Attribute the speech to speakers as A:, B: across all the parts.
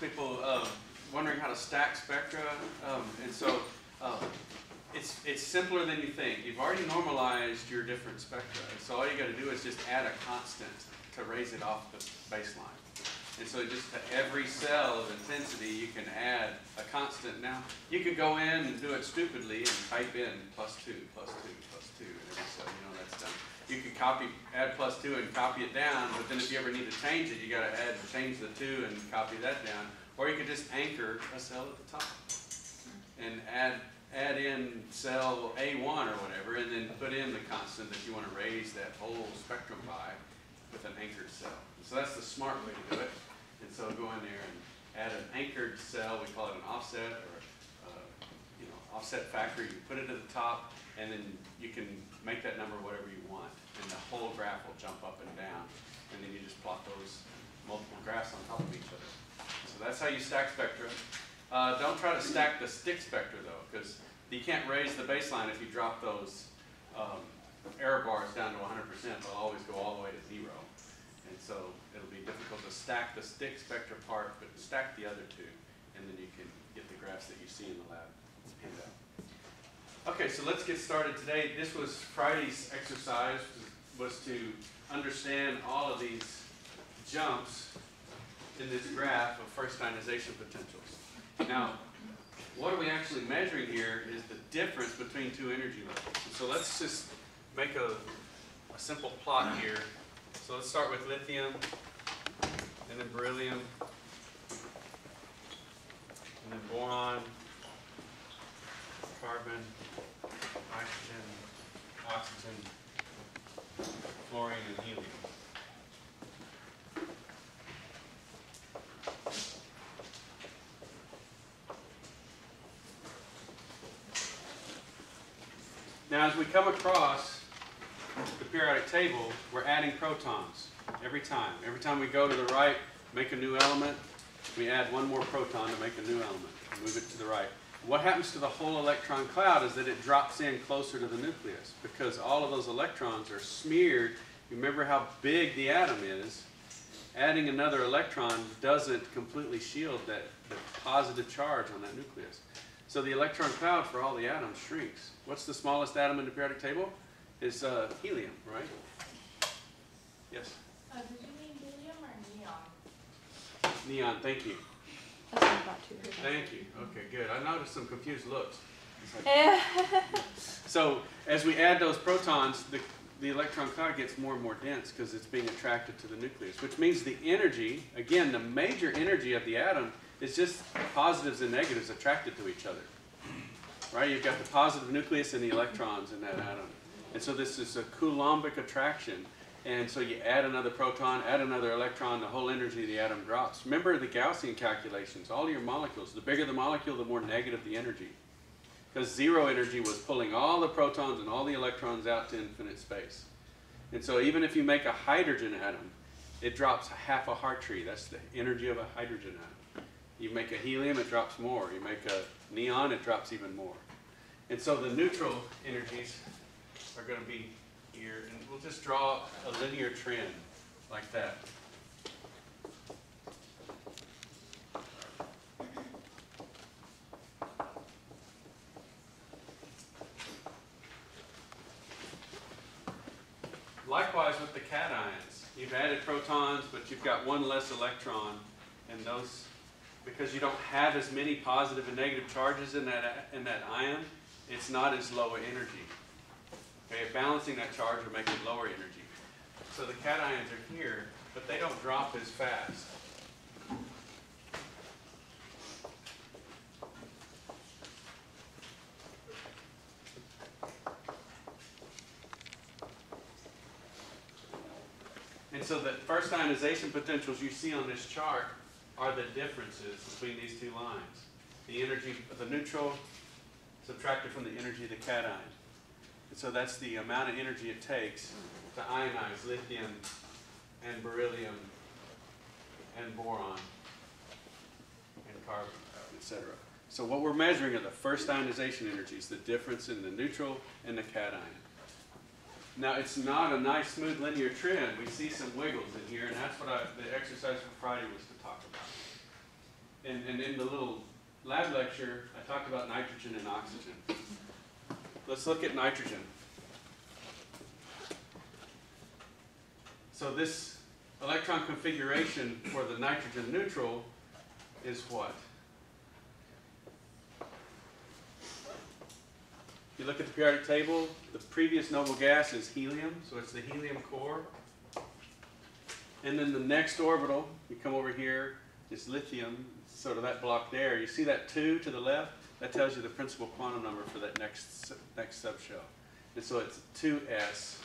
A: people uh, wondering how to stack spectra, um, and so uh, it's it's simpler than you think. You've already normalized your different spectra, so all you got to do is just add a constant to raise it off the baseline. And so just to every cell of intensity, you can add a constant. Now, you could go in and do it stupidly and type in plus two, plus two, plus two, and every cell, you know that's done. You could copy, add plus two and copy it down, but then if you ever need to change it, you gotta add, change the two and copy that down. Or you could just anchor a cell at the top and add, add in cell A1 or whatever, and then put in the constant that you wanna raise that whole spectrum by with an anchored cell. So that's the smart way to do it. And so go in there and add an anchored cell, we call it an offset or, uh, you know, offset factor. You put it at the top and then you can make that number whatever you want. And the whole graph will jump up and down. And then you just plot those multiple graphs on top of each other. So that's how you stack spectra. Uh, don't try to stack the stick spectra though, because you can't raise the baseline if you drop those um, error bars down to 100%. They'll always go all the way to zero. And so it'll be difficult to stack the stick spectra part, but stack the other two, and then you can get the graphs that you see in the lab. Okay, so let's get started today. This was Friday's exercise, was to understand all of these jumps in this graph of first ionization potentials. Now, what are we actually measuring here is the difference between two energy levels. So let's just make a, a simple plot here. So let's start with lithium, and then beryllium, and then boron, carbon, nitrogen, oxygen, fluorine, and helium. Now, as we come across the periodic table, we're adding protons every time. Every time we go to the right, make a new element, we add one more proton to make a new element, move it to the right. What happens to the whole electron cloud is that it drops in closer to the nucleus because all of those electrons are smeared. You remember how big the atom is. Adding another electron doesn't completely shield that the positive charge on that nucleus. So the electron cloud for all the atoms shrinks. What's the smallest atom in the periodic table? Is uh, helium, right? Yes?
B: Uh, did you mean helium or neon?
A: Neon, thank you.
C: That's what I thought too.
A: Thank you. Okay, good. I noticed some confused looks. Like-. So as we add those protons, the, the electron cloud gets more and more dense because it's being attracted to the nucleus, which means the energy, again, the major energy of the atom is just positives and negatives attracted to each other. Right? You've got the positive nucleus and the electrons in that atom. And so this is a Coulombic attraction. And so you add another proton, add another electron, the whole energy of the atom drops. Remember the Gaussian calculations, all your molecules, the bigger the molecule, the more negative the energy. Because zero energy was pulling all the protons and all the electrons out to infinite space. And so even if you make a hydrogen atom, it drops half a Hartree. That's the energy of a hydrogen atom. You make a helium, it drops more. You make a neon, it drops even more. And so the neutral energies are going to be here, we'll just draw a linear trend like that. Likewise with the cations, you've added protons, but you've got one less electron, and those, because you don't have as many positive and negative charges in that, in that ion, it's not as low an energy. Okay, balancing that charge will make it lower energy. So the cations are here, but they don't drop as fast. And so the first ionization potentials you see on this chart are the differences between these two lines. The energy of the neutral subtracted from the energy of the cation. And so that's the amount of energy it takes to ionize lithium and beryllium and boron and carbon, etc. So what we're measuring are the first ionization energies, the difference in the neutral and the cation. Now it's not a nice smooth linear trend. We see some wiggles in here, and that's what I, the exercise for Friday was to talk about. and, and in the little lab lecture, I talked about nitrogen and oxygen. Let's look at nitrogen. So this electron configuration for the nitrogen neutral is what? If you look at the periodic table, the previous noble gas is helium, so it's the helium core. And then the next orbital, you come over here, is lithium, sort of that block there. You see that two to the left? That tells you the principal quantum number for that next, next subshell. And so it's 2s.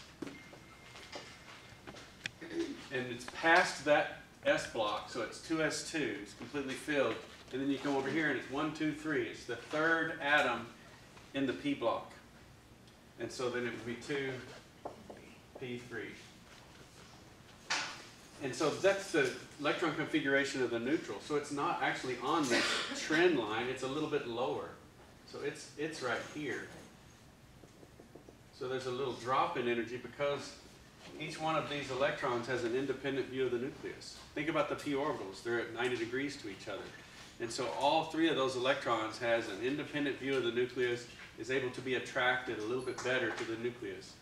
A: And it's past that S block, so it's 2s2. it's completely filled. And then you come over here and it's 1, 2, 3. It's the third atom in the P block. And so then it would be two P three. And so that's the electron configuration of the neutral. So it's not actually on this trend line, it's a little bit lower. So it's, it's right here. So there's a little drop in energy because each one of these electrons has an independent view of the nucleus. Think about the p orbitals, they're at 90 degrees to each other. And so all three of those electrons has an independent view of the nucleus, is able to be attracted a little bit better to the nucleus.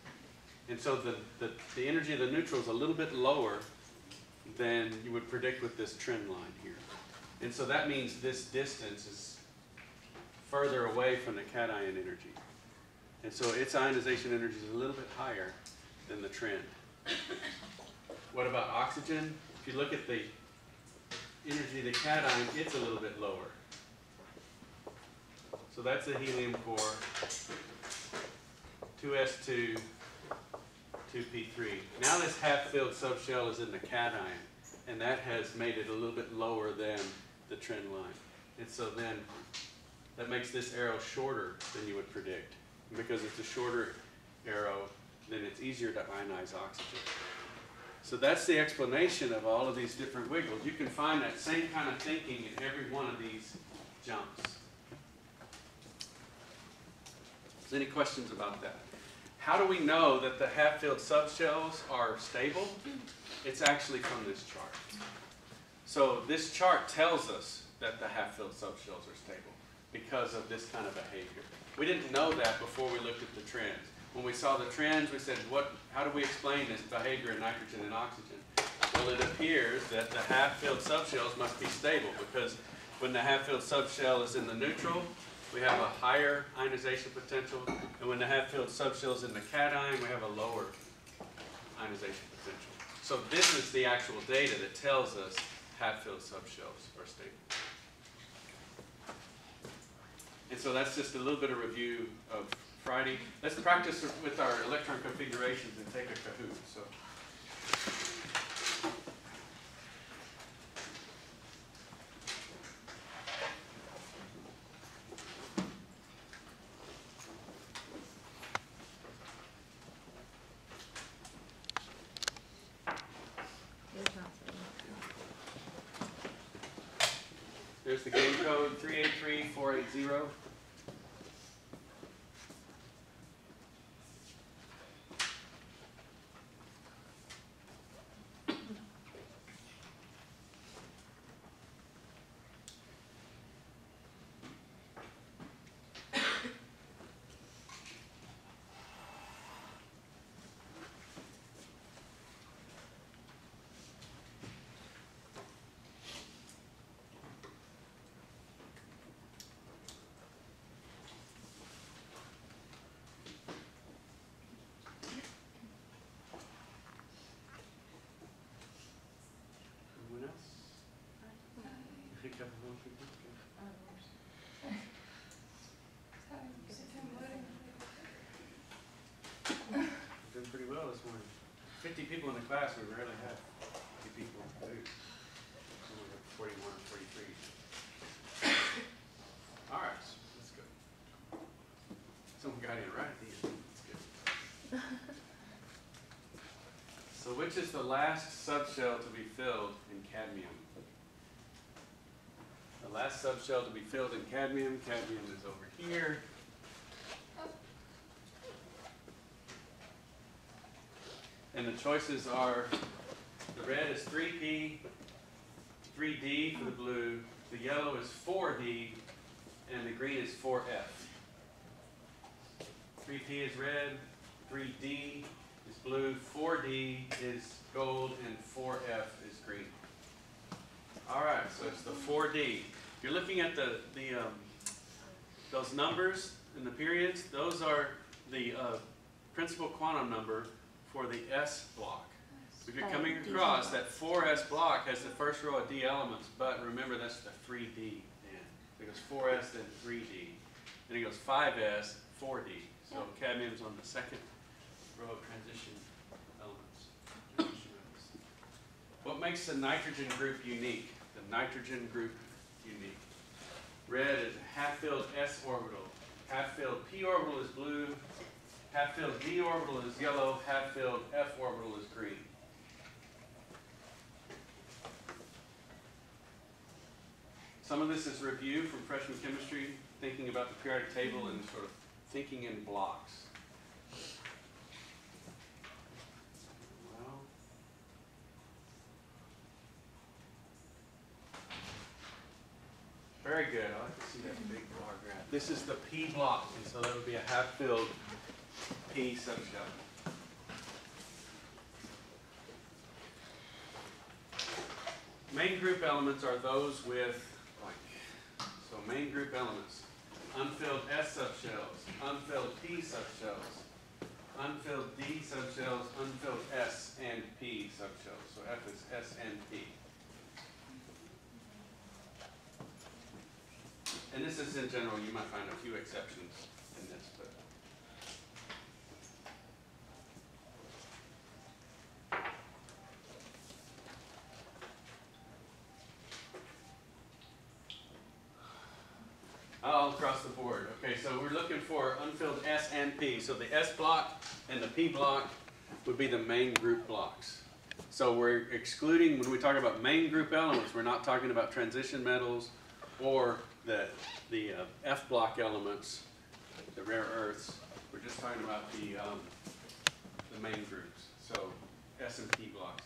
A: And so the, the, the energy of the neutral is a little bit lower than you would predict with this trend line here. And so that means this distance is further away from the cation energy. And so its ionization energy is a little bit higher than the trend. What about oxygen? If you look at the energy of the cation, it's a little bit lower. So that's the helium core, 2s2, 2p3. Now this half-filled subshell is in the cation, and that has made it a little bit lower than the trend line. And so then, that makes this arrow shorter than you would predict. Because it's a shorter arrow, then it's easier to ionize oxygen. So that's the explanation of all of these different wiggles. You can find that same kind of thinking in every one of these jumps. Any questions about that? How do we know that the half-filled subshells are stable? It's actually from this chart. So this chart tells us that the half-filled subshells are stable because of this kind of behavior. We didn't know that before we looked at the trends. When we saw the trends, we said, what, how do we explain this behavior in nitrogen and oxygen? Well, it appears that the half-filled subshells must be stable because when the half-filled subshell is in the neutral, we have a higher ionization potential, and when the half-filled subshell is in the cation, we have a lower ionization potential. So this is the actual data that tells us half-filled subshells are stable. And so that's just a little bit of review of Friday. Let's practice with our electron configurations and take a Kahoot, so. There's the game code, three eight three four eight zero. Doing pretty well this morning. Fifty people in the class, we rarely have fifty people. Ooh. Only like Forty-one or forty-three. All right, let's go. Someone got in right at the end. That's good. So which is the last subshell to be filled in cadmium? The last subshell to be filled in cadmium, cadmium is over here. And the choices are, the red is three P, three D for the blue, the yellow is four D, and the green is four F. Three P is red, three D is blue, four D is gold, and four F is green. All right, so it's the four D. If you're looking at the, the, um, those numbers in the periods, those are the, uh, principal quantum number for the S block. If you're coming across, that 4S block has the first row of D elements, but remember, that's the three D then. It goes four S, then three D, then it goes 5S, four D. So cadmium's on the second row of transition elements. What makes the nitrogen group unique? The nitrogen group unique. Red is a half-filled S orbital. Half-filled P orbital is blue. Half-filled D orbital is yellow. Half-filled F orbital is green. Some of this is review from freshman chemistry, thinking about the periodic table and sort of thinking in blocks. Well, Very good, I like to see that big bar graph. This is the P block, and so that would be a half-filled P subshell. Main group elements are those with blank. So main group elements, unfilled S subshells, unfilled P subshells, unfilled D subshells, unfilled S and P subshells. So F is S and P. And this is in general, you might find a few exceptions in this, but. All across the board. Okay, so we're looking for unfilled S and P. So the S block and the P block would be the main group blocks. So we're excluding, when we talk about main group elements, we're not talking about transition metals or the, the uh, F block elements, the rare earths. We're just talking about the, um, the main groups, so S and P blocks.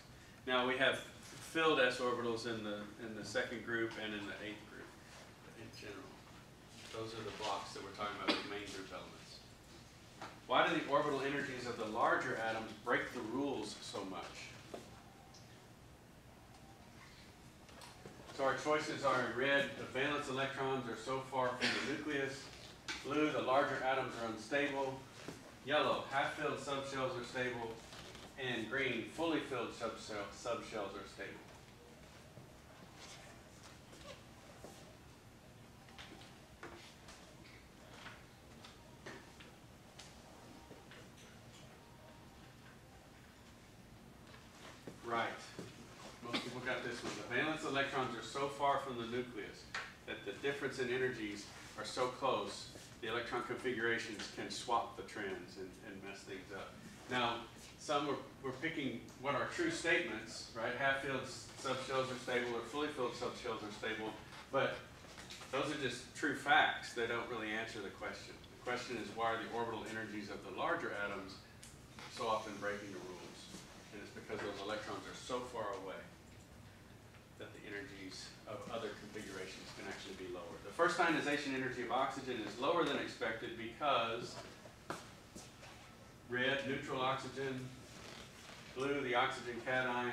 A: Now, we have filled S orbitals in the, in the second group and in the eighth group in general. Those are the blocks that we're talking about, the main group elements. Why do the orbital energies of the larger atoms break the rules so much? So our choices are in red, the valence electrons are so far from the nucleus. Blue, the larger atoms are unstable. Yellow, half-filled subshells are stable. And green, fully filled subshell, subshells are stable. Right. Most people got this one. The valence electrons are so far from the nucleus that the difference in energies are so close, the electron configurations can swap the trends and, and mess things up. Now, some we're, we're picking what are true statements, right? Half-filled subshells are stable or fully filled subshells are stable, but those are just true facts. They don't really answer the question. The question is why are the orbital energies of the larger atoms so often breaking the rules? And it's because those electrons are so far away of other configurations can actually be lower. The first ionization energy of oxygen is lower than expected because red, neutral oxygen, blue, the oxygen cation,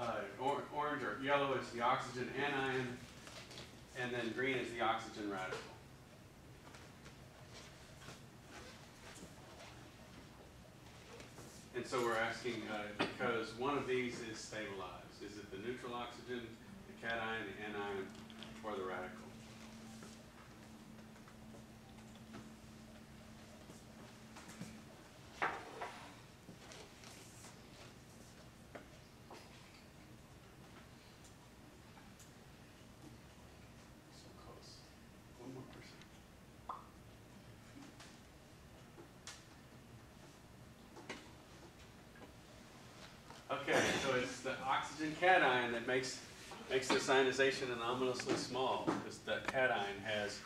A: uh, or, orange or yellow is the oxygen anion, and then green is the oxygen radical. And so we're asking, uh, because one of these is stabilized, is it the neutral oxygen, cation, the anion, or the radical? Okay, so it's the oxygen cation that makes, makes this ionization anomalously small, because the cation has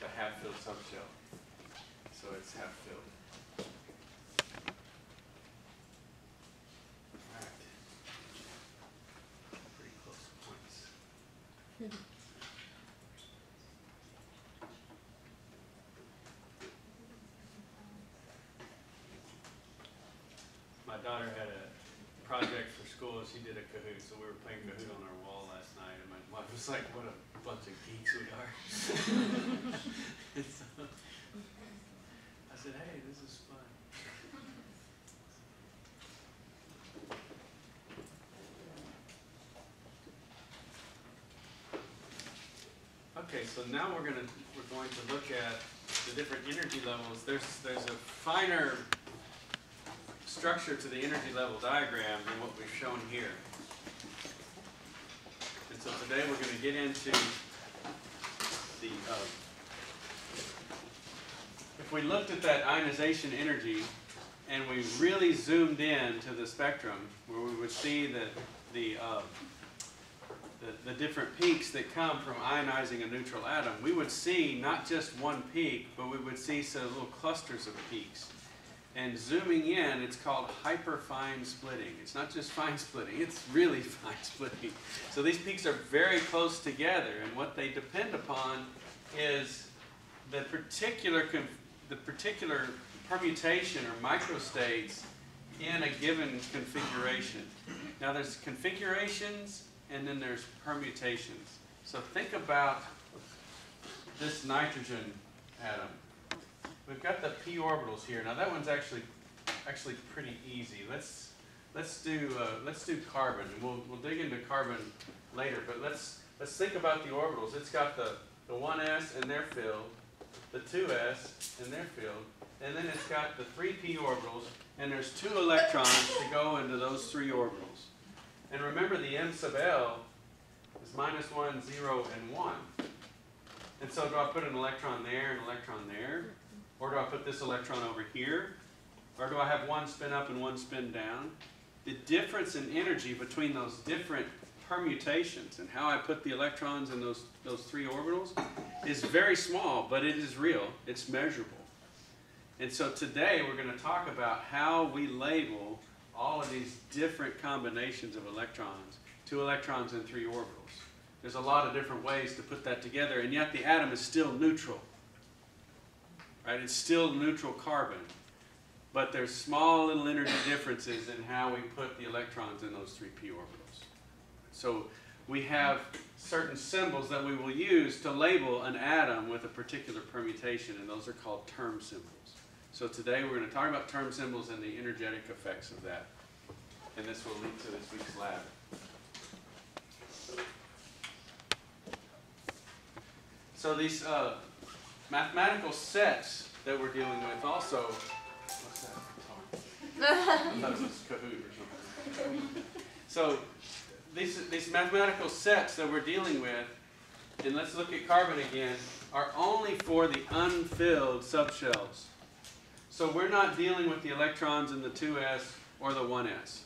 A: the half-filled subshell. So it's half-filled. Points. My daughter had a project for school, she did a Kahoot, so we were playing Kahoot on our wall last night, and my wife was like, what a bunch of geeks we are. So, I said, hey, this is fun. Okay, so now we're gonna, we're going to look at the different energy levels. There's, there's a finer structure to the energy level diagram than what we've shown here. So today we're gonna get into the, uh, if we looked at that ionization energy and we really zoomed in to the spectrum, where we would see that the, uh, the, the different peaks that come from ionizing a neutral atom, we would see not just one peak, but we would see some little clusters of peaks. And zooming in, it's called hyperfine splitting. It's not just fine splitting, it's really fine splitting. So these peaks are very close together, and what they depend upon is the particular, the particular permutation or microstates in a given configuration. Now there's configurations and then there's permutations. So think about this nitrogen atom. We've got the p orbitals here. Now that one's actually actually pretty easy. Let's let's do uh, let's do carbon, we'll we'll dig into carbon later. But let's let's think about the orbitals. It's got the the 1s and they're filled, the 2s and they're filled, and then it's got the 3p orbitals, and there's two electrons to go into those three orbitals. And remember the m sub l is minus 1, 0, and 1. And so do I put an electron there, an electron there? Or do I put this electron over here? Or do I have one spin up and one spin down? The difference in energy between those different permutations and how I put the electrons in those, those three orbitals is very small, but it is real. It's measurable. And so today we're going to talk about how we label all of these different combinations of electrons, two electrons in three orbitals. There's a lot of different ways to put that together, and yet the atom is still neutral. Right? It's still neutral carbon. But there's small little energy differences in how we put the electrons in those three p orbitals. So we have certain symbols that we will use to label an atom with a particular permutation, and those are called term symbols. So today we're going to talk about term symbols and the energetic effects of that. And this will lead to this week's lab. So these uh, mathematical sets that we're dealing with also, what's that? I thought it was Kahoot or something. So these, these mathematical sets that we're dealing with, and let's look at carbon again, are only for the unfilled subshells. So we're not dealing with the electrons in the 2s or the 1s.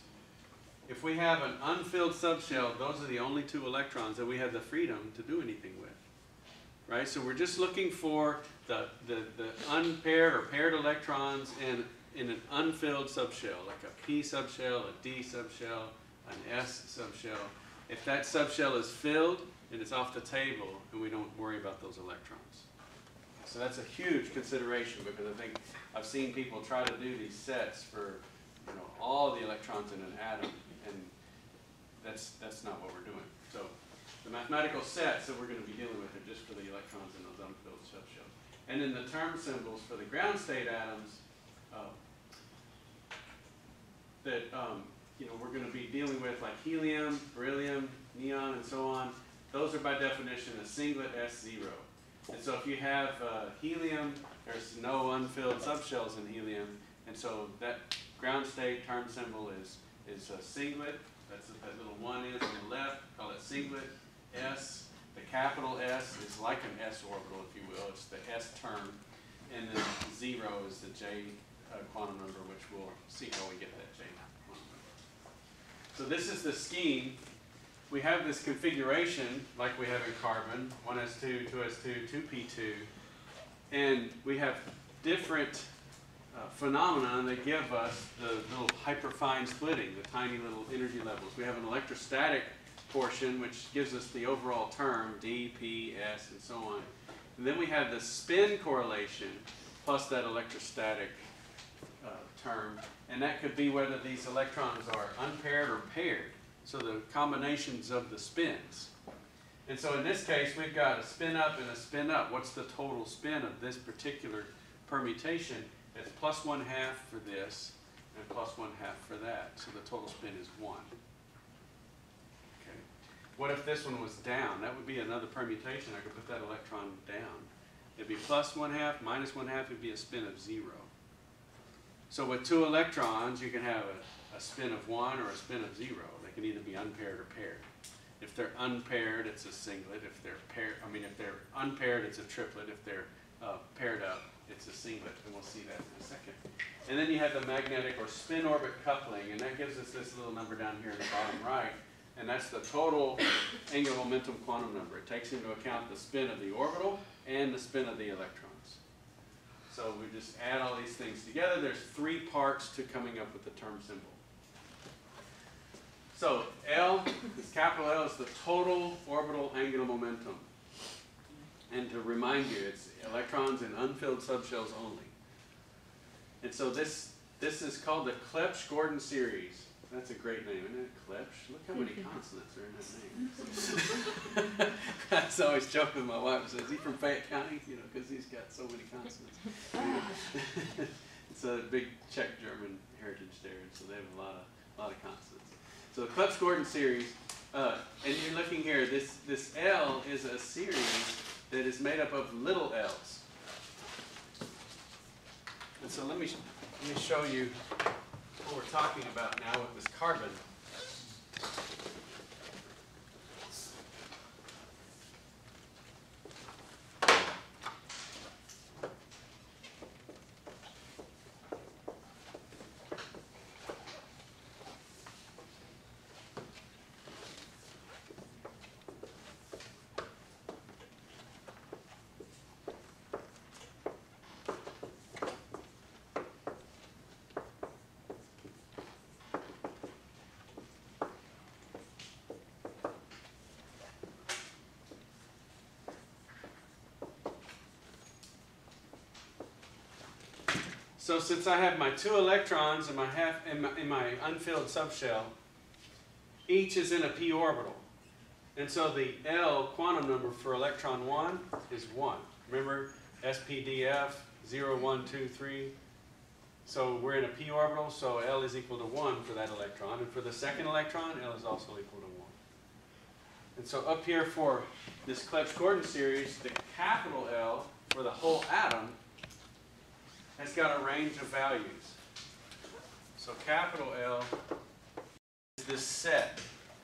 A: If we have an unfilled subshell, those are the only two electrons that we have the freedom to do anything with. Right? So we're just looking for the, the, the unpaired or paired electrons in, in an unfilled subshell, like a p subshell, a d subshell, an s subshell. If that subshell is filled, and it's off the table, and we don't worry about those electrons. So that's a huge consideration because I think I've seen people try to do these sets for you know all the electrons in an atom, and that's that's not what we're doing. So the mathematical sets that we're going to be dealing with are just for the electrons in those unfilled subshells. And then the term symbols for the ground state atoms uh, that um, you know we're going to be dealing with like helium, beryllium, neon, and so on. Those are by definition a singlet S0. And so if you have uh, helium, there's no unfilled subshells in helium, and so that ground state term symbol is is a singlet. That's what that little one is on the left. Call it singlet. S. The capital S is like an S orbital, if you will. It's the S term, and then zero is the J uh, quantum number, which we'll see how we get that J quantum number. So this is the scheme we have this configuration like we have in carbon 1s2, 2s2, 2p2, and we have different uh, phenomena that give us the little hyperfine splitting, the tiny little energy levels. We have an electrostatic portion, which gives us the overall term, D, P, S, and so on. And then we have the spin correlation plus that electrostatic uh, term, and that could be whether these electrons are unpaired or paired, so the combinations of the spins. And so in this case, we've got a spin up and a spin up. What's the total spin of this particular permutation? It's plus one half for this and plus one half for that, so the total spin is one. What if this one was down? That would be another permutation. I could put that electron down. It'd be plus one half, minus one half, it'd be a spin of zero. So with two electrons, you can have a, a spin of one or a spin of zero. They can either be unpaired or paired. If they're unpaired, it's a singlet. If they're paired, I mean, if they're unpaired, it's a triplet. If they're uh, paired up, it's a singlet, and we'll see that in a second. And then you have the magnetic or spin orbit coupling, and that gives us this little number down here in the bottom right, and that's the total angular momentum quantum number. It takes into account the spin of the orbital and the spin of the electrons. So we just add all these things together. There's three parts to coming up with the term symbol. So L, this capital L is the total orbital angular momentum. And to remind you, it's electrons in unfilled subshells only. And so this, this is called the Clebsch-Gordan series. That's a great name, isn't it? Clebsch. Look how many consonants are in that name. I was always joking with my wife. Said, is he from Fayette County? You know, because he's got so many consonants. it's a big Czech German heritage there, and so they have a lot of, lot of consonants. So the Clebsch Gordan series, uh, and you're looking here, this, this L is a series that is made up of little L's. And so let me, let me show you what we're talking about now with this carbon. So since I have my two electrons in my half in my, in my unfilled subshell, each is in a p orbital. And so the L quantum number for electron 1 is 1. Remember SPDF 0, 1, 2, 3. So we're in a p orbital, so L is equal to 1 for that electron. And for the second electron, L is also equal to 1. And so up here for this Clebsch-Gordan series, the capital L for the whole atom has got a range of values. So capital L is this set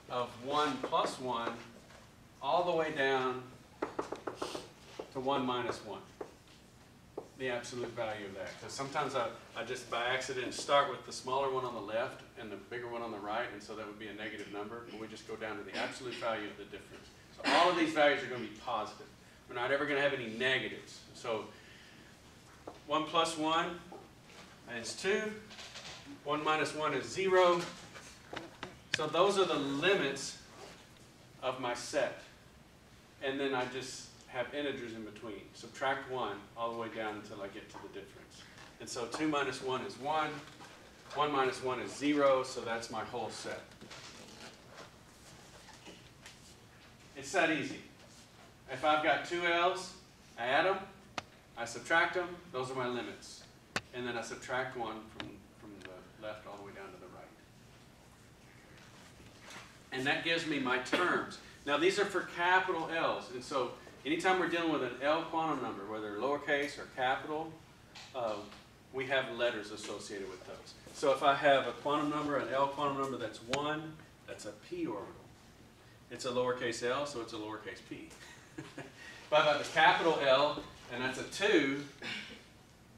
A: of 1 plus 1 all the way down to 1 minus 1. The absolute value of that. Because sometimes I, I just by accident start with the smaller one on the left and the bigger one on the right, and so that would be a negative number. But we just go down to the absolute value of the difference. So all of these values are going to be positive. We're not ever going to have any negatives. So 1 plus 1 is 2. 1 minus 1 is 0. So those are the limits of my set. And then I just have integers in between. Subtract 1 all the way down until I get to the difference. And so 2 minus 1 is 1. 1 minus 1 is 0, so that's my whole set. It's that easy. If I've got two L's, I add them, I subtract them, those are my limits. And then I subtract one from, from the left all the way down to the right. And that gives me my terms. Now these are for capital L's, and so anytime we're dealing with an L quantum number, whether lowercase or capital, uh, we have letters associated with those. So if I have a quantum number, an L quantum number that's 1, that's a p orbital. It's a lowercase l, so it's a lowercase p. if I have a capital L, and that's a 2,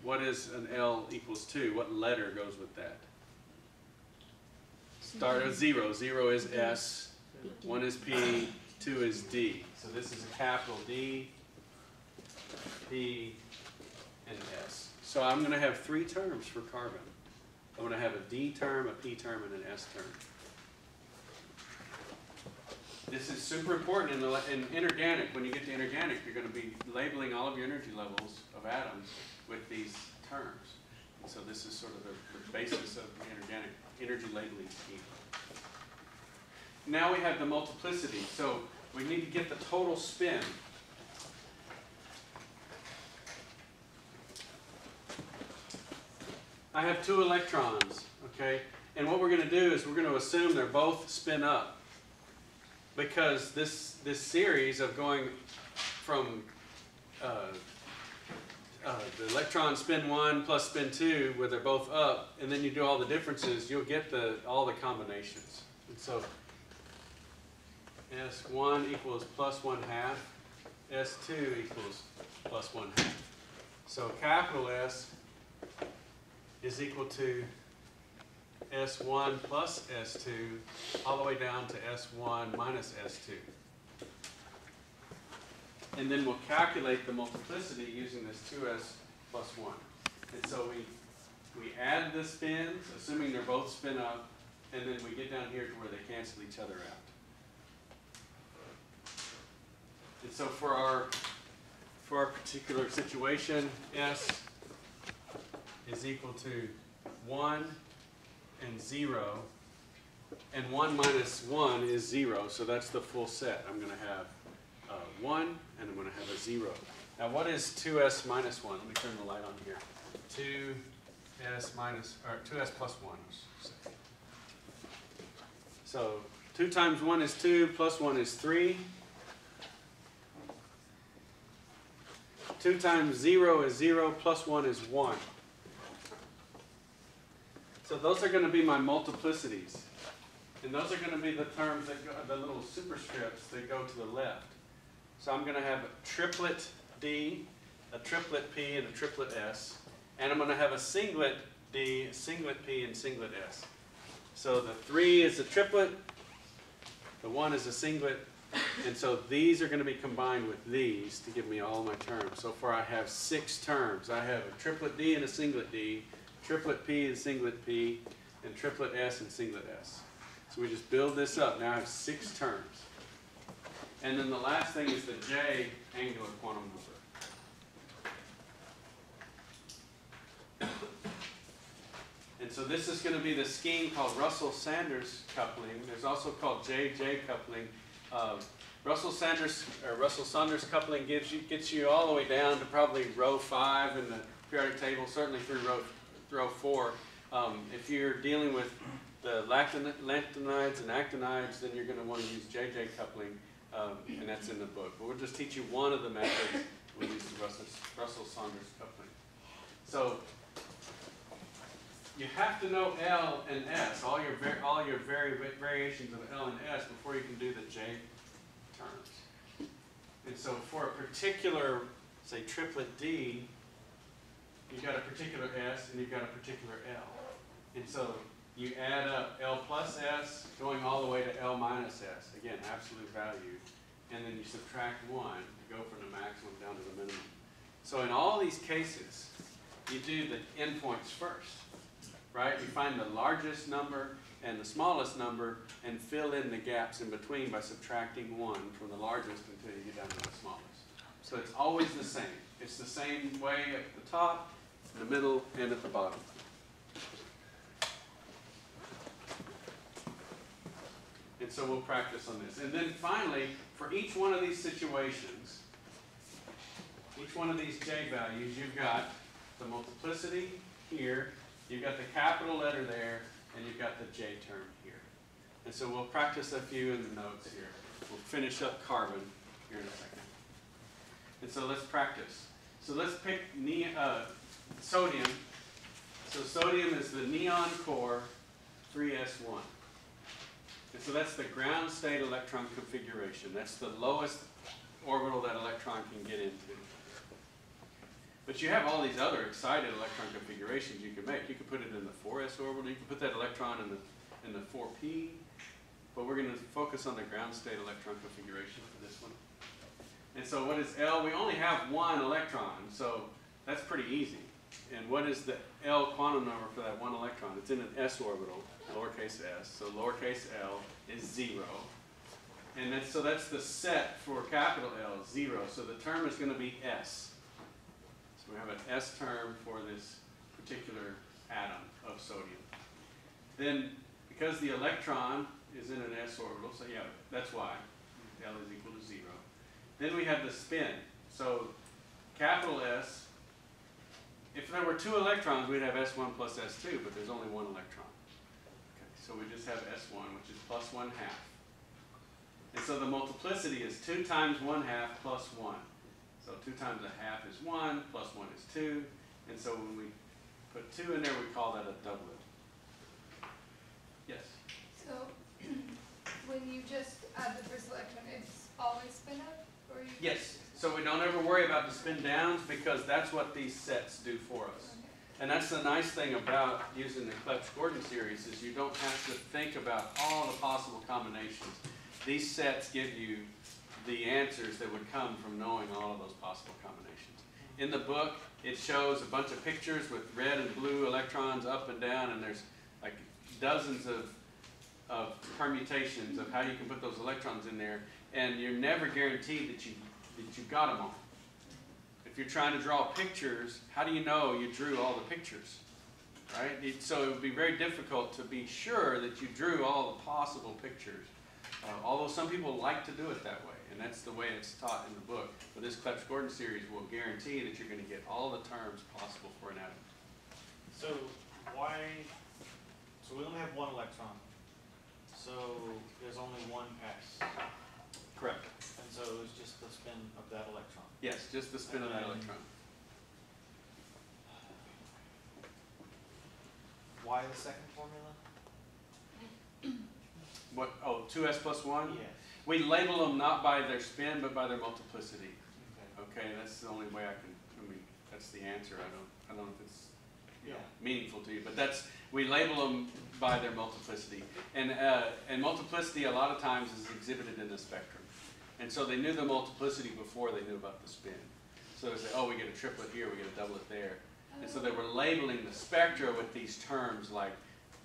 A: what is an L equals 2? What letter goes with that? Start at 0. 0 is S, 1 is P, 2 is D. So this is a capital D, P, and S. So I'm going to have three terms for carbon. I'm going to have a D term, a P term, and an S term. This is super important in, the, in inorganic. When you get to inorganic, you're going to be labeling all of your energy levels of atoms with these terms. And so this is sort of the, the basis of the inorganic energy labeling scheme. Now we have the multiplicity. So we need to get the total spin. I have two electrons, okay? And what we're going to do is we're going to assume they're both spin up because this, this series of going from uh, uh, the electron spin one plus spin two, where they're both up, and then you do all the differences, you'll get the, all the combinations. And so S1 equals plus one half, S2 equals plus one half. So capital S is equal to S1 plus S2 all the way down to S1 minus S2. And then we'll calculate the multiplicity using this 2S plus 1. And so we, we add the spins, assuming they're both spin up, and then we get down here to where they cancel each other out. And so for our, for our particular situation, S is equal to 1 and 0. And 1 minus 1 is 0, so that's the full set. I'm going to have uh, 1 and I'm going to have a 0. Now what is 2s minus 1? Let me turn the light on here. 2s minus, or 2s plus 1. So 2 times 1 is 2, plus 1 is 3. 2 times 0 is 0, plus 1 is 1. So those are going to be my multiplicities. And those are going to be the terms that go, the little superscripts that go to the left. So I'm going to have a triplet D, a triplet P, and a triplet S. And I'm going to have a singlet D, singlet P, and singlet S. So the 3 is a triplet, the 1 is a singlet, and so these are going to be combined with these to give me all my terms. So far I have six terms. I have a triplet D and a singlet D, triplet P and singlet P, and triplet S and singlet S. So we just build this up. Now I have six terms. And then the last thing is the J angular quantum number. And so this is going to be the scheme called Russell-Sanders coupling. There's also called J-J coupling. Uh, Russell-Sanders or Russell-Saunders coupling gives you gets you all the way down to probably row five in the periodic table, certainly through row row four. Um, if you're dealing with the lactin lactonides and actinides, then you're going to want to use JJ coupling, um, and that's in the book. But we'll just teach you one of the methods. We'll use the Russell, Russell-Saunders coupling. So you have to know L and S, all your all your vari variations of L and S before you can do the J terms. And so for a particular, say triplet D, you've got a particular S and you've got a particular L. And so you add up L plus S going all the way to L minus S, again, absolute value, and then you subtract one to go from the maximum down to the minimum. So in all these cases, you do the endpoints first right? You find the largest number and the smallest number and fill in the gaps in between by subtracting one from the largest until you get down to the smallest. So it's always the same. It's the same way at the top, the middle, and at the bottom. And so we'll practice on this. And then finally, for each one of these situations, each one of these J values, you've got the multiplicity here, You've got the capital letter there, and you've got the J term here. And so we'll practice a few in the notes here. We'll finish up carbon here in a second. And so let's practice. So let's pick ne uh, sodium. So sodium is the neon core 3s1. And so that's the ground state electron configuration. That's the lowest orbital that electron can get into. But you have all these other excited electron configurations you can make. You can put it in the 4s orbital. You can put that electron in the, in the 4p. But we're going to focus on the ground state electron configuration for this one. And so what is L? We only have one electron, so that's pretty easy. And what is the L quantum number for that one electron? It's in an s orbital, lowercase s. So lowercase l is 0. and that's, so that's the set for capital L, zero, so the term is gonna be S. So we have an S term for this particular atom of sodium. Then, because the electron is in an s orbital, so yeah, that's why L is equal to zero. Then we have the spin. So capital S, if there were two electrons, we'd have S1 plus S2, but there's only one electron. Okay, so we just have S1, which is plus one half. And so the multiplicity is two times one half plus one. So two times a half is one, plus one is two, and so when we put two in there, we call that a doublet. Yes?
C: So, when you just add the first electron, it's always spin up, or you?
A: Yes, so we don't ever worry about the spin downs because that's what these sets do for us. And that's the nice thing about using the Clebsch-Gordan series is you don't have to think about all the possible combinations. These sets give you the answers that would come from knowing all of those possible combinations. In the book, it shows a bunch of pictures with red and blue electrons up and down, and there's like dozens of, of permutations of how you can put those electrons in there, and you're never guaranteed that you, that you got them all. If you're trying to draw pictures, how do you know you drew all the pictures? Right? So it would be very difficult to be sure that you drew all the possible pictures. Uh, although some people like to do it that way, and that's the way it's taught in the book. But this Clebsch-Gordan series will guarantee that you're going to get all the terms possible for an atom.
D: So why, so we only have one electron. So there's only one S.
A: Correct.
D: And so it's just the spin of that electron.
A: Yes, just the spin of that electron.
D: Why the second formula?
A: What? Oh, 2s plus 1?
D: Yes.
A: We label them not by their spin, but by their multiplicity.
D: Okay.
A: Okay, that's the only way I can, I mean, that's the answer. I don't, I don't know if it's
D: Yeah.
A: meaningful to you, but that's, we label them by their multiplicity. And, uh, and multiplicity a lot of times is exhibited in the spectrum. And so they knew the multiplicity before they knew about the spin. So they say, oh, we get a triplet here, we get a doublet there. And so they were labeling the spectra with these terms like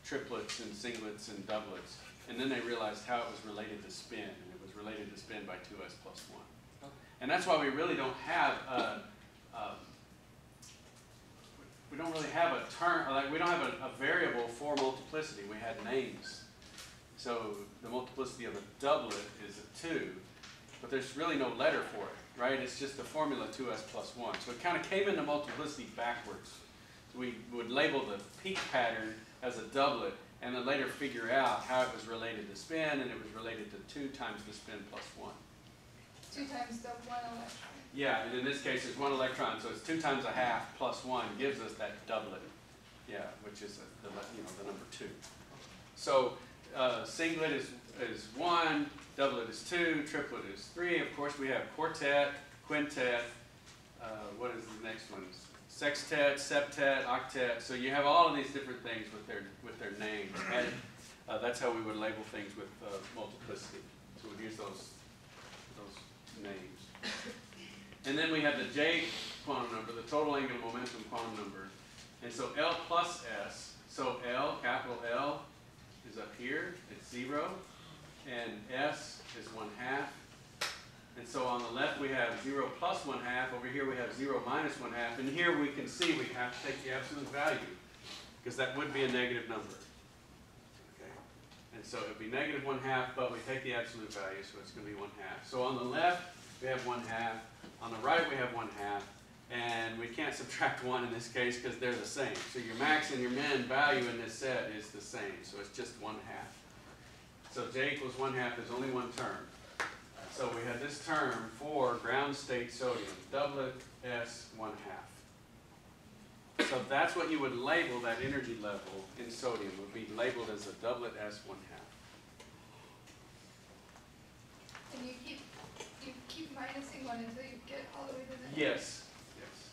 A: triplets and singlets and doublets. And then they realized how it was related to spin, and it was related to spin by 2s plus 1.
D: Okay.
A: And that's why we really don't have a, um, we don't really have a term, like, we don't have a, a variable for multiplicity, we had names. So the multiplicity of a doublet is a two, but there's really no letter for it, right? It's just the formula 2s plus one. So it kind of came into multiplicity backwards. So we would label the peak pattern as a doublet, and then later figure out how it was related to spin, and it was related to two times the spin plus one.
C: Two times the one electron.
A: Yeah, and in this case, it's one electron, so it's two times a half plus one gives us that doublet. Yeah, which is the, the, you know, the number two. So, uh, singlet is, is one, doublet is two, triplet is three. Of course, we have quartet, quintet, uh, what is the next one? Sextet, septet, octet. So you have all of these different things with their, with their names. And, uh, that's how we would label things with, uh, multiplicity. So we'd use those, those names. And then we have the J quantum number, the total angular momentum quantum number. And so L plus S, so L, capital L, is up here, it's zero, and S is one half. And so on the left, we have zero plus one half, over here we have zero minus one half, and here we can see we have to take the absolute value, because that would be a negative number. Okay, And so it'd be negative one half, but we take the absolute value, so it's gonna be one half. So on the left, we have one half, on the right, we have one half, and we can't subtract one in this case because they're the same. So your max and your min value in this set is the same, so it's just one half. So J equals one half is only one term. So we have this term for ground state sodium, doublet S one half. So that's what you would label that energy level in sodium, would be labeled as a doublet S one half.
C: And you keep, you keep minusing one until you get all the way to the.
A: Yes, yes.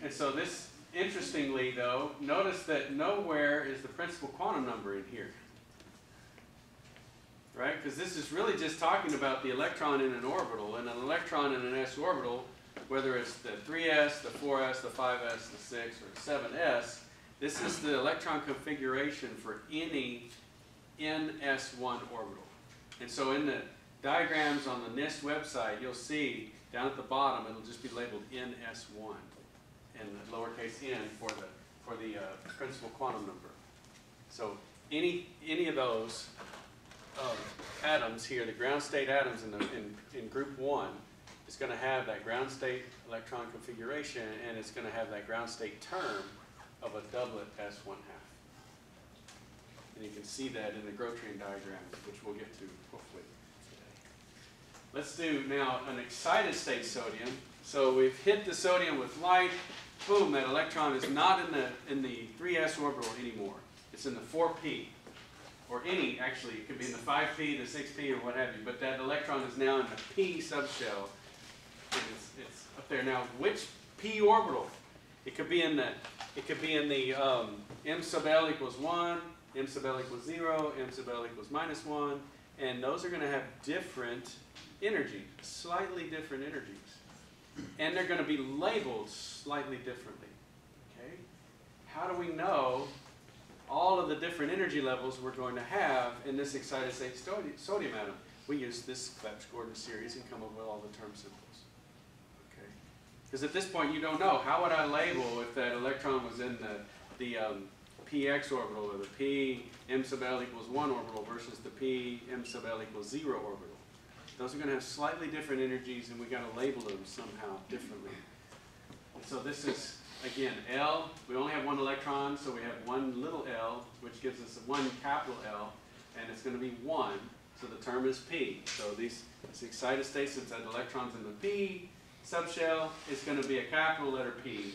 A: And so this, interestingly though, notice that nowhere is the principal quantum number in here. Right? Because this is really just talking about the electron in an orbital, and an electron in an s orbital, whether it's the 3s, the 4s, the 5s, the 6, or the 7s, this is the electron configuration for any NS1 orbital. And so in the diagrams on the NIST website, you'll see down at the bottom, it'll just be labeled NS1 and the lowercase n for the, for the uh, principal quantum number. So any, any of those um, atoms here, the ground state atoms in, the, in, in group one, is going to have that ground state electron configuration, and it's going to have that ground state term of a doublet S1 half. And you can see that in the Grotrian diagram, which we'll get to hopefully today. Let's do now an excited state sodium. So we've hit the sodium with light. Boom, that electron is not in the, in the 3s orbital anymore. It's in the 4p or any, actually, it could be in the 5p, the 6p, or what have you, but that electron is now in the p subshell, it's, it's up there. Now, which p orbital? It could be in the, it could be in the um, m sub l equals 1, m sub l equals 0, m sub l equals minus 1, and those are going to have different energy, slightly different energies. And they're going to be labeled slightly differently. Okay? How do we know all of the different energy levels we're going to have in this excited state sodium atom. We use this Clebsch-Gordan series and come up with all the term symbols. Okay? Because at this point you don't know. How would I label if that electron was in the, the um, px orbital or the p m sub l equals 1 orbital versus the p m sub l equals 0 orbital? Those are going to have slightly different energies and we've got to label them somehow differently. So this is Again, L, we only have one electron, so we have one little l, which gives us one capital L, and it's going to be 1, so the term is P. So these, this excited state, since that electron's in the P subshell, it's going to be a capital letter P.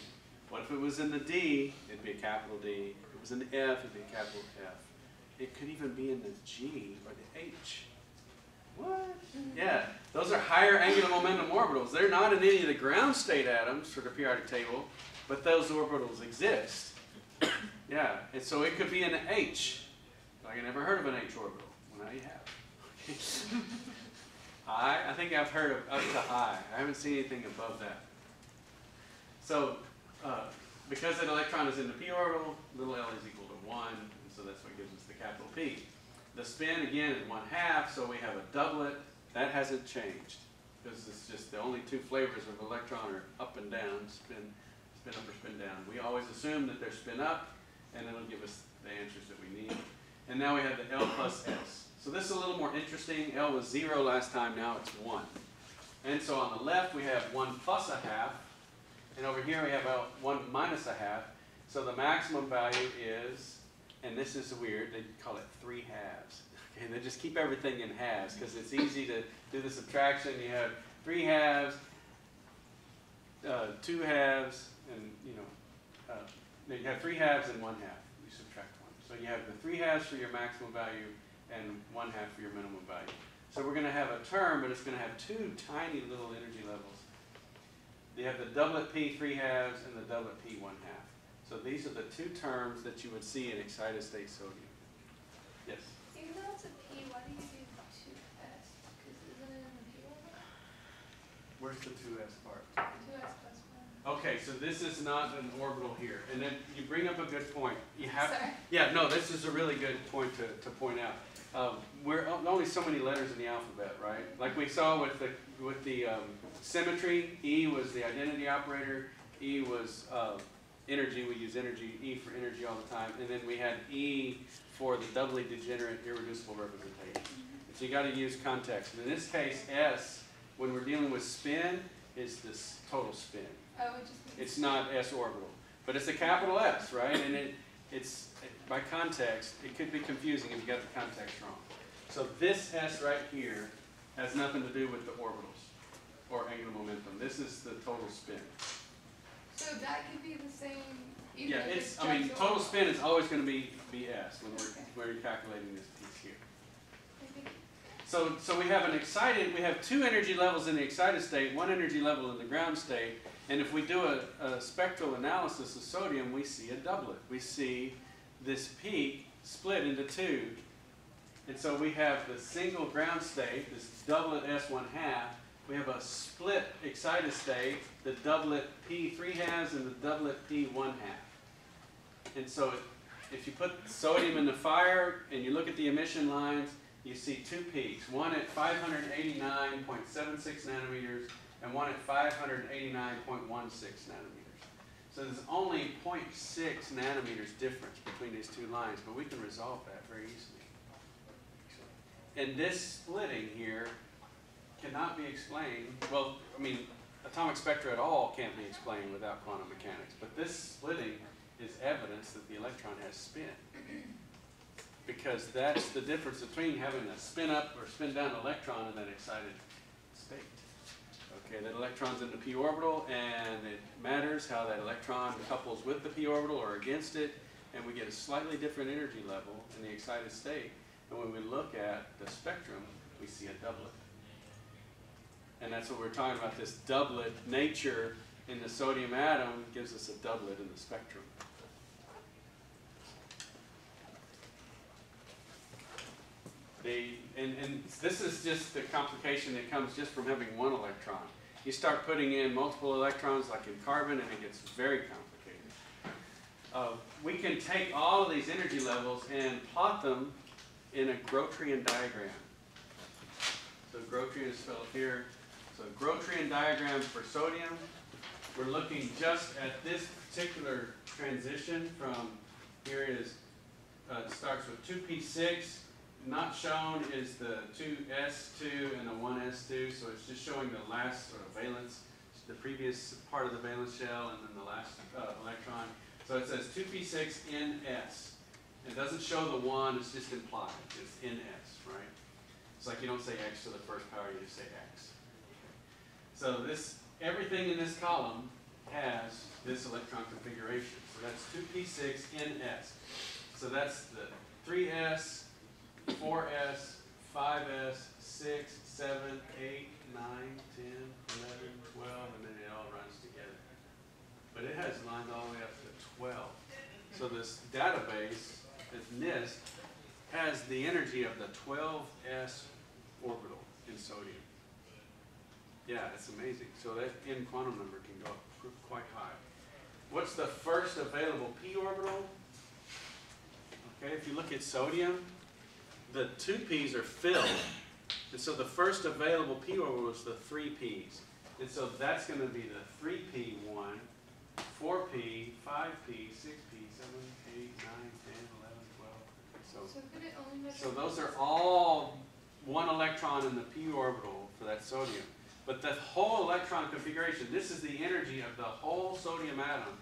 A: What if it was in the D? It'd be a capital D. If it was in the F, it'd be a capital F. It could even be in the G or the H. What? Yeah, those are higher angular momentum orbitals. They're not in any of the ground state atoms for the periodic table but those orbitals exist. yeah, and so it could be an H. Like I never heard of an H orbital. Well, now you have. I, I think I've heard of up to high. I haven't seen anything above that. So, uh, because that electron is in the p orbital, little l is equal to 1, and so that's what gives us the capital P. The spin, again, is 1 half, so we have a doublet. That hasn't changed, because it's just the only two flavors of electron are up and down, spin spin up or spin down. We always assume that they're spin up, and it'll give us the answers that we need. And now we have the L plus S. So this is a little more interesting. L was 0 last time, now it's 1. And so on the left we have 1 plus a half, and over here we have 1 minus a half. So the maximum value is, and this is weird, they call it 3 halves. Okay, they just keep everything in halves because it's easy to do the subtraction. You have 3 halves, uh, 2 halves, and you know, uh, you have three halves and one half. You subtract one. So you have the three halves for your maximum value and one half for your minimum value. So we're going to have a term, but it's going to have two tiny little energy levels. You have the doublet P three halves and the doublet P one half. So these are the two terms that you would see in excited state sodium. Yes?
C: Even though it's a P, why do you do two S? Because isn't it in the P orbital?
A: Where's the 2s part?
C: Two S plus one.
A: Okay, so this is not an orbital here. And then you bring up a good point. You have
C: Sorry.
A: Yeah, no, this is a really good point to, to point out. Um, we're only so many letters in the alphabet, right? Like we saw with the with the um, symmetry, E was the identity operator, E was uh, energy. We use energy E for energy all the time, and then we had E for the doubly degenerate irreducible representation. Mm-hmm. So you got to use context. And in this case, S, when we're dealing with spin, is this total spin.
C: Oh, it just.
A: It's not S orbital, but it's a capital S, right? And it, it's, by context, it could be confusing if you got the context wrong. So this S right here has nothing to do with the orbitals or angular momentum. This is the total spin.
C: So that could be the same. even
A: Yeah,
C: if
A: it's, I mean, total
C: orbital.
A: spin is always gonna be, BS when
C: Okay.
A: we're, when we're calculating this piece here. So, so we have an excited, we have two energy levels in the excited state, one energy level in the ground state, and if we do a, a spectral analysis of sodium, we see a doublet. We see this peak split into two. And so we have the single ground state, this doublet S1 half. We have a split excited state, the doublet P3 halves and the doublet P1 half. And so if you put sodium in the fire and you look at the emission lines, you see two peaks, one at five hundred eighty-nine point seven six nanometers and one at five hundred eighty-nine point one six nanometers. So there's only 0.6 nanometers difference between these two lines, but we can resolve that very easily. And this splitting here cannot be explained, well, I mean, atomic spectra at all can't be explained without quantum mechanics, but this splitting is evidence that the electron has spin. Because that's the difference between having a spin up or spin down electron in that excited state. Okay, that electron's in the p orbital, and it matters how that electron couples with the p orbital or against it, and we get a slightly different energy level in the excited state. And when we look at the spectrum, we see a doublet. And that's what we're talking about, this doublet nature in the sodium atom gives us a doublet in the spectrum. The, and, and this is just the complication that comes just from having one electron. You start putting in multiple electrons like in carbon and it gets very complicated. Uh, we can take all of these energy levels and plot them in a Grotrian diagram. So Grotrian is spelled here. So Grotrian diagram for sodium, we're looking just at this particular transition from, here is, uh, it starts with two P six, not shown is the two S two and the one S two, so it's just showing the last sort of valence, the previous part of the valence shell and then the last, uh, electron. So it says two P six NS. It doesn't show the one, it's just implied, it's NS, right? It's like you don't say X to the first power, you just say X. So this, everything in this column has this electron configuration. So that's two P six NS. So that's the three S, four S, five S, six, seven, eight, nine, ten, eleven, twelve, and then it all runs together. But it has lines all the way up to twelve. So this database, this NIST, has the energy of the 12s orbital in sodium. Yeah, it's amazing. So that n quantum number can go up quite high. What's the first available p orbital? Okay, if you look at sodium, the two p's are filled. And so the first available p orbital is the three p's. And so that's gonna be the three p one, four p, five p, six p, seven, eight, nine, ten, eleven, twelve. So
C: So could it only measure?
A: so those are all one electron in the p orbital for that sodium. But the whole electron configuration, this is the energy of the whole sodium atom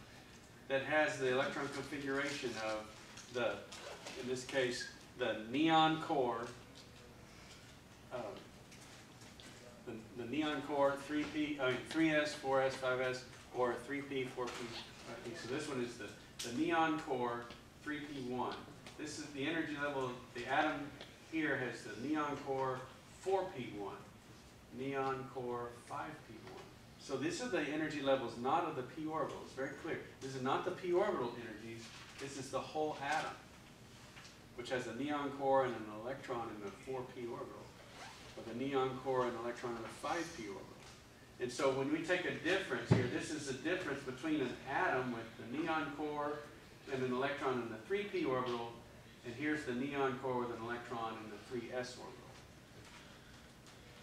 A: that has the electron configuration of the, in this case, the neon core, uh, the, the neon core, three P, I mean, three S, four S, five S, or three P, four P. I think, so this one is the, the neon core, three P one. This is the energy level, the atom here has the neon core, four P one, neon core, five P one. So these are the energy levels, not of the p orbital, it's very clear. This is not the p orbital energies, this is the whole atom, which has a neon core and an electron in the four p orbital, with a neon core and an electron in the five p orbital. And so when we take a difference here, this is the difference between an atom with the neon core and an electron in the three p orbital, and here's the neon core with an electron in the three s orbital.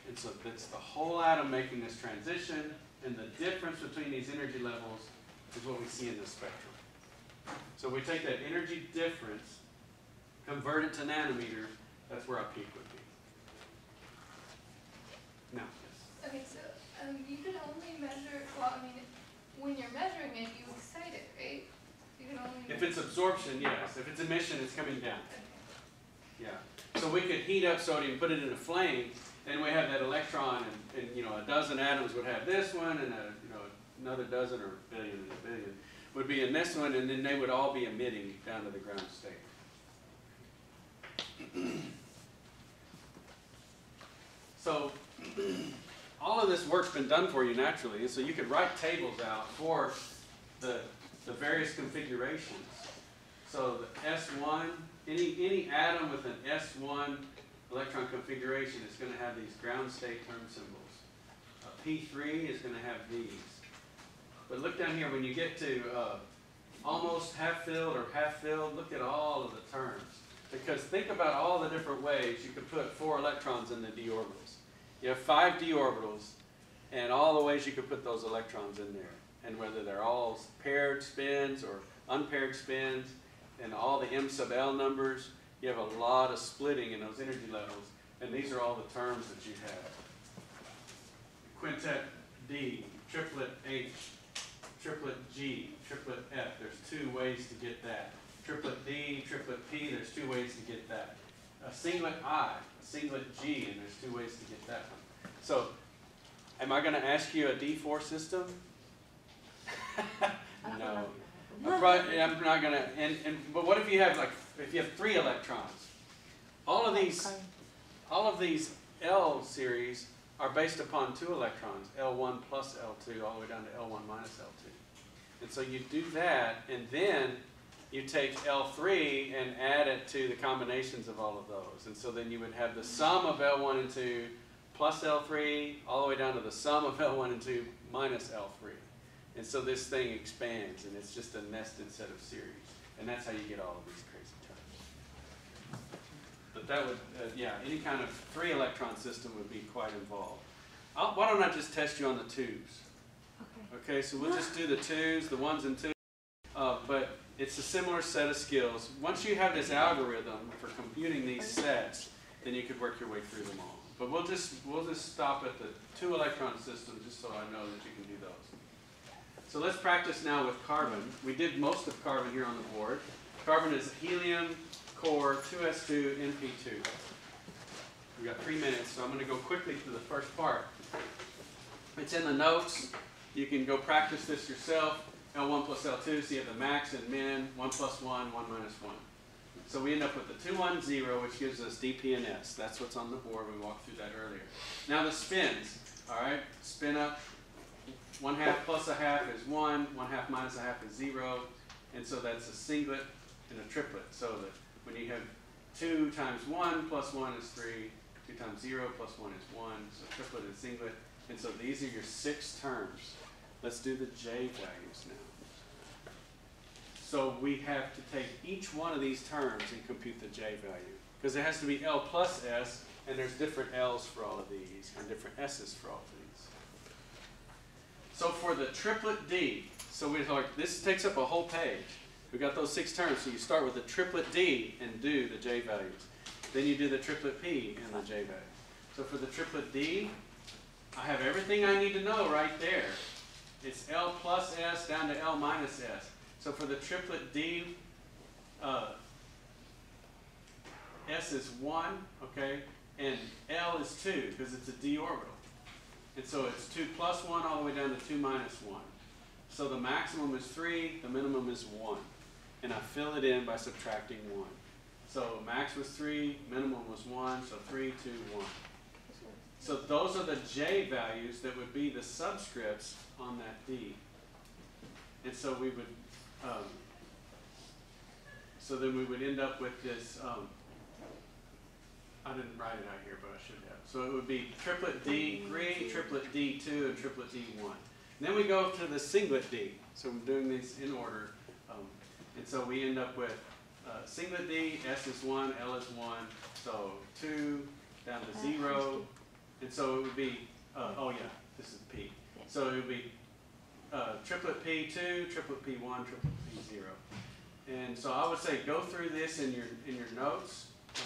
A: And so that's the whole atom making this transition, and the difference between these energy levels is what we see in the spectrum. So we take that energy difference, convert it to nanometers, that's where our peak would be. Now, yes.
C: Okay, so, um, you can only measure, well, I mean, when you're measuring it, you excite it, right? You can only.
A: If it's absorption, yes. If it's emission, it's coming down.
C: Okay.
A: Yeah. So we could heat up sodium, put it in a flame, and we have that electron, and, and, you know, a dozen atoms would have this one, and a, you know, another dozen or a billion and a billion would be in this one, and then they would all be emitting down to the ground state. So, all of this work's been done for you naturally, and so you could write tables out for the, the various configurations. So the S one, any, any atom with an S one electron configuration is gonna have these ground state term symbols. P three is gonna have these. But look down here, when you get to, uh, almost half filled or half filled, look at all of the terms. Because think about all the different ways you could put four electrons in the d orbitals. You have five d orbitals, and all the ways you could put those electrons in there. And whether they're all paired spins or unpaired spins, and all the m sub l numbers, you have a lot of splitting in those energy levels. And these are all the terms that you have. Quintet D, triplet H, triplet G, triplet F, there's two ways to get that. Triplet D, triplet P, there's two ways to get that. A singlet I, a singlet G, and there's two ways to get that one. So, am I gonna ask you a D four system? No. I'm probably- I'm not gonna, and, and, but what if you have like, if you have three electrons? All of these, all of these L series are based upon two electrons, L1 plus L2, all the way down to L1 minus L2. And so you do that, and then you take L3 and add it to the combinations of all of those. And so then you would have the sum of L1 and 2 plus L3, all the way down to the sum of L1 and 2 minus L3. And so this thing expands, and it's just a nested set of series. And that's how you get all of these. But that would, uh, yeah, any kind of three electron system would be quite involved. I'll, why don't I just test you on the twos? Okay, so we'll just do the twos, the ones and twos. Uh, but it's a similar set of skills. Once you have this algorithm for computing these sets, then you could work your way through them all. But we'll just, we'll just stop at the two electron system just so I know that you can do those. So let's practice now with carbon. We did most of carbon here on the board. Carbon is helium, core, 2s2, np2. We've got three minutes, so I'm going to go quickly through the first part. It's in the notes. You can go practice this yourself. L1 plus L2, so you have the max and min, 1 plus 1, 1 minus 1. So we end up with the 2, 1, 0, which gives us dp and s. That's what's on the board. We walked through that earlier. Now the spins. All right, spin up. 1 half plus a half is 1, 1 half minus a half is 0. And so that's a singlet and a triplet. So that when you have 2 times 1 plus 1 is 3, 2 times 0 plus 1 is 1, so triplet and singlet. And so these are your six terms. Let's do the J values now. So we have to take each one of these terms and compute the J value. Because it has to be L plus S, and there's different L's for all of these, and different S's for all of these. So for the triplet D, so we like, this takes up a whole page. We got those six terms, so you start with the triplet D and do the J values. Then you do the triplet P and the J value. So for the triplet D, I have everything I need to know right there. It's L plus S down to L minus S. So for the triplet D, uh, S is 1, okay, and L is 2 because it's a d orbital. And so it's 2 plus 1 all the way down to 2 minus 1. So the maximum is 3, the minimum is 1. And I fill it in by subtracting 1. So max was 3, minimum was 1, so 3, 2, 1. So those are the J values that would be the subscripts on that D. And so we would, um, so then we would end up with this, um, I didn't write it out here, but I should have. So it would be triplet D3, triplet D2, and triplet D1. And then we go to the singlet D. So I'm doing these in order. And so we end up with uh, singlet D, S is 1, L is 1, so 2 down to 0. And so it would be, uh, oh yeah, this is P. So it would be uh, triplet P2, triplet P1, triplet P0. And so I would say go through this in your, in your notes. Um,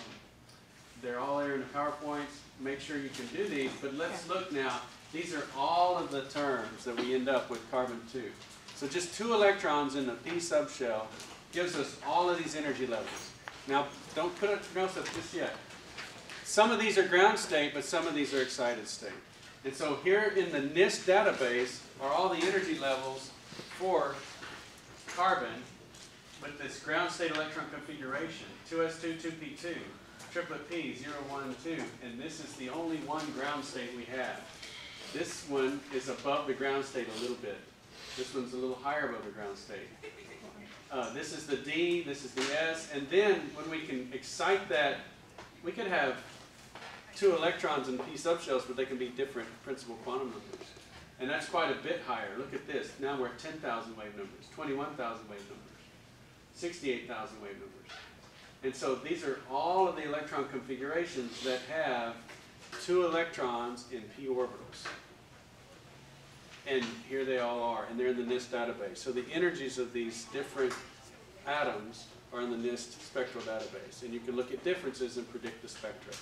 A: They're all there in the PowerPoints. Make sure you can do these, but let's look now. These are all of the terms that we end up with carbon 2. So just two electrons in the P subshell gives us all of these energy levels. Now, don't put up to notes up just yet. Some of these are ground state, but some of these are excited state. And so here in the NIST database are all the energy levels for carbon with this ground state electron configuration. 2s2, 2p2, triplet P, 0, 1, 2. And this is the only one ground state we have. This one is above the ground state a little bit. This one's a little higher above the ground state. Uh, this is the D, this is the S, and then when we can excite that, we could have two electrons in p subshells, but they can be different principal quantum numbers. And that's quite a bit higher. Look at this. Now we're at ten thousand wave numbers, twenty-one thousand wave numbers, sixty-eight thousand wave numbers. And so these are all of the electron configurations that have two electrons in p orbitals. And here they all are, and they're in the NIST database. So the energies of these different atoms are in the NIST spectral database, and you can look at differences and predict the spectra.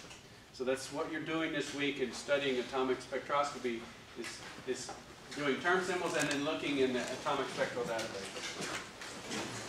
A: So that's what you're doing this week in studying atomic spectroscopy, is, is doing term symbols and then looking in the atomic spectral database.